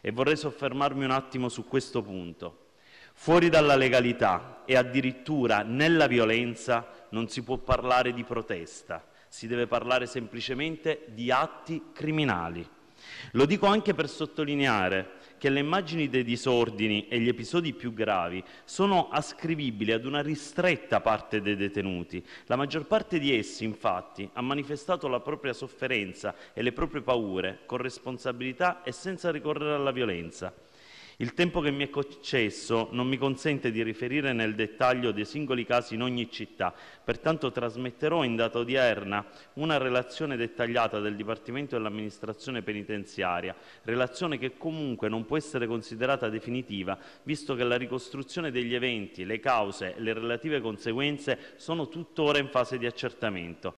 E vorrei soffermarmi un attimo su questo punto. Fuori dalla legalità e addirittura nella violenza non si può parlare di protesta, si deve parlare semplicemente di atti criminali. Lo dico anche per sottolineare che le immagini dei disordini e gli episodi più gravi sono ascrivibili ad una ristretta parte dei detenuti. La maggior parte di essi, infatti, ha manifestato la propria sofferenza e le proprie paure con responsabilità e senza ricorrere alla violenza. Il tempo che mi è concesso non mi consente di riferire nel dettaglio dei singoli casi in ogni città, pertanto trasmetterò in data odierna una relazione dettagliata del Dipartimento dell'amministrazione penitenziaria, relazione che comunque non può essere considerata definitiva, visto che la ricostruzione degli eventi, le cause e le relative conseguenze sono tuttora in fase di accertamento.